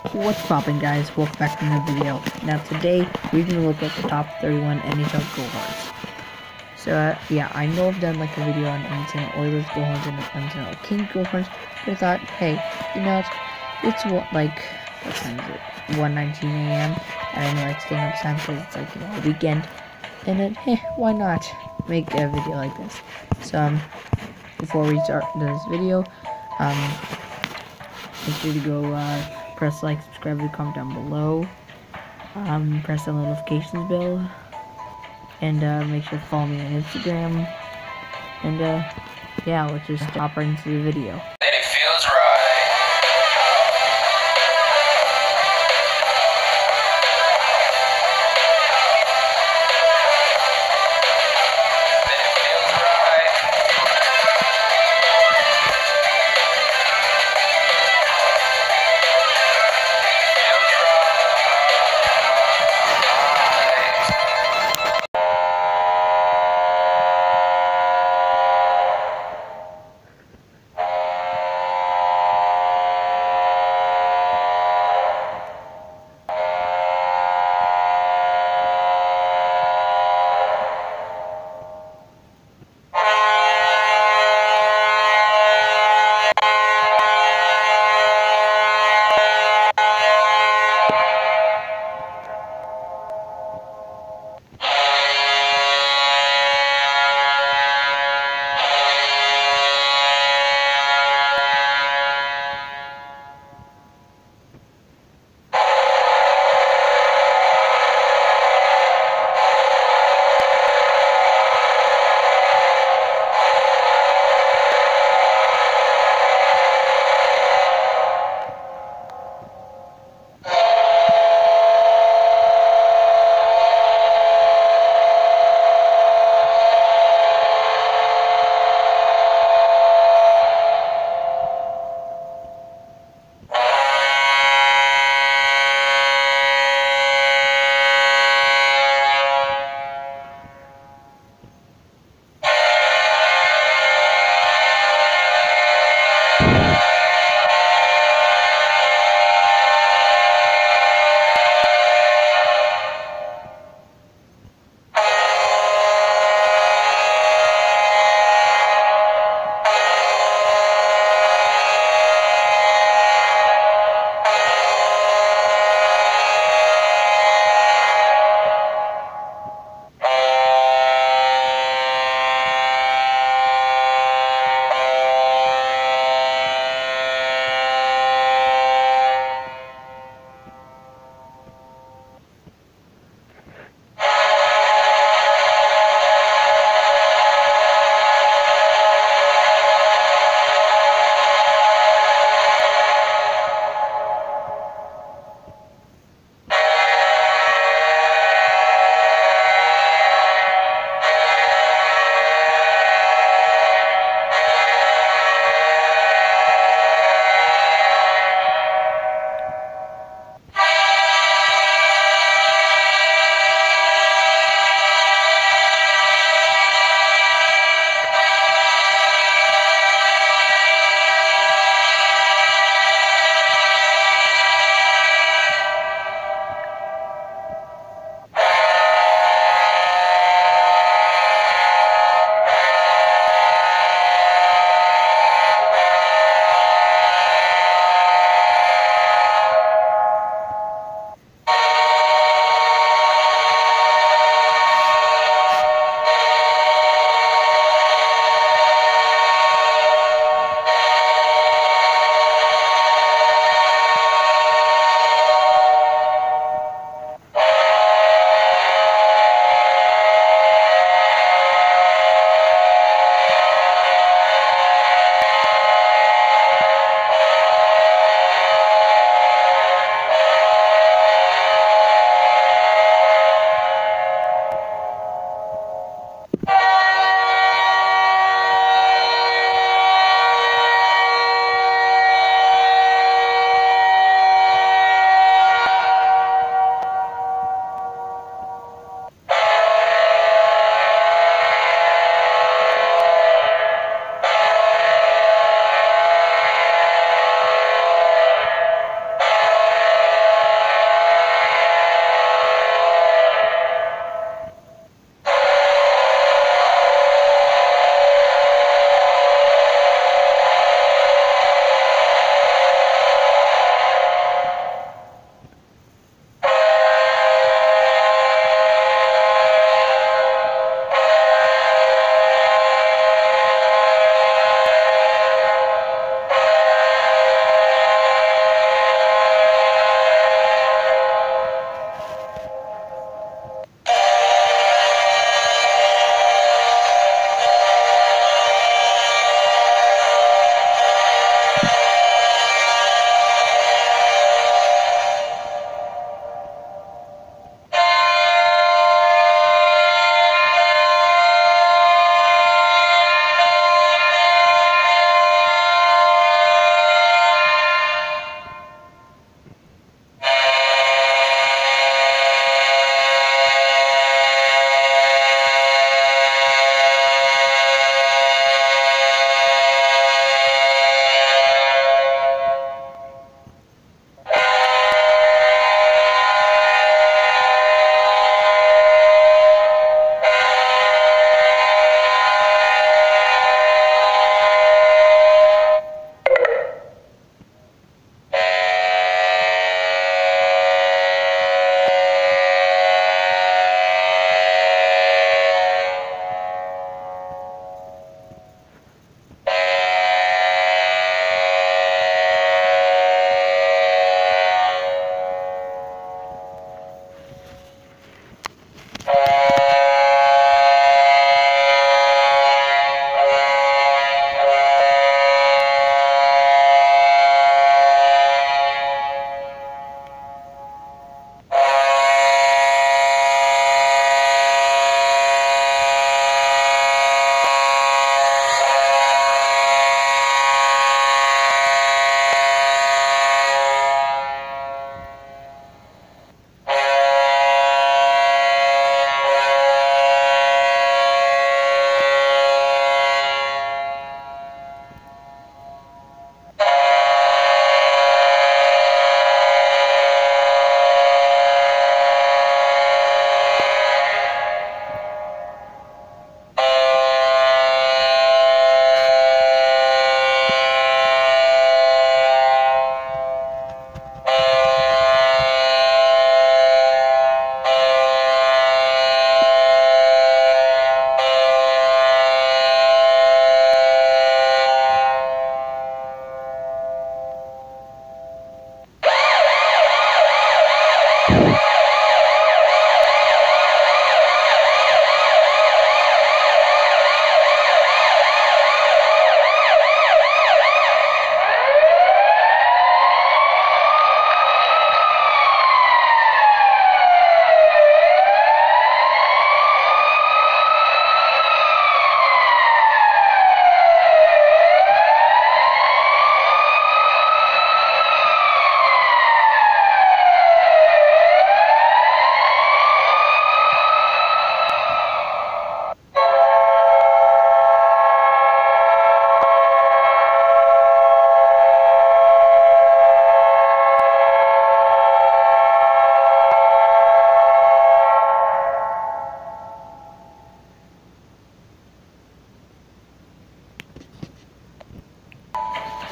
What's poppin' guys? Welcome back to another video. Now today, we're gonna look at the top 31 NHL goalhorns. So uh, yeah, I know I've done like a video on Edmonton Oilers goalhorns and Edmonton King goalhorns, but I thought, hey, you know, it's, it's what, like, what time is it? 1.19 a.m. And I know it's staying up time because it's like, you know, weekend. And then, hey, why not make a video like this? So, um, before we start this video, um, make sure to go, uh, press like, subscribe, and comment down below. Um, press the notifications bell. And, uh, make sure to follow me on Instagram. And, uh, yeah, let's just hop right into the video.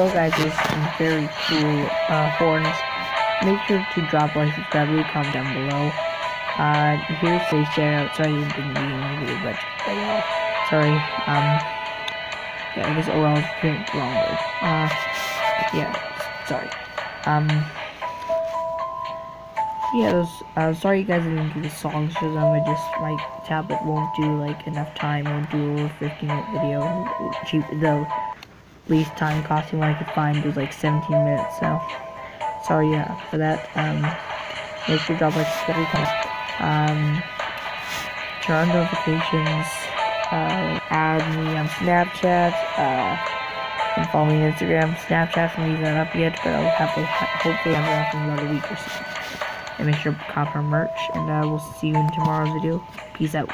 Well guys, there's some very cool uh, horns. Make sure to drop a like, subscribe, leave comment down below. Uh, here's a shout out. Sorry I didn't bring the video, but. Sorry. Um, yeah, I guess is the wrong word. Uh, yeah, sorry. Um, yeah, those, uh, sorry you guys didn't do the songs for them. I just, my tablet won't do, like, enough time. Won't do a 15 minute video. Cheap, the least time costing one I could find was like 17 minutes, so, sorry, yeah, for that. Um, make sure to drop like comment. Um, turn on notifications, uh, add me on Snapchat, uh, and follow me on Instagram, Snapchat, from these not up yet, but I'll have hopefully have it up in about a week or so and make sure to cop our merch and uh, we'll see you in tomorrow's video peace out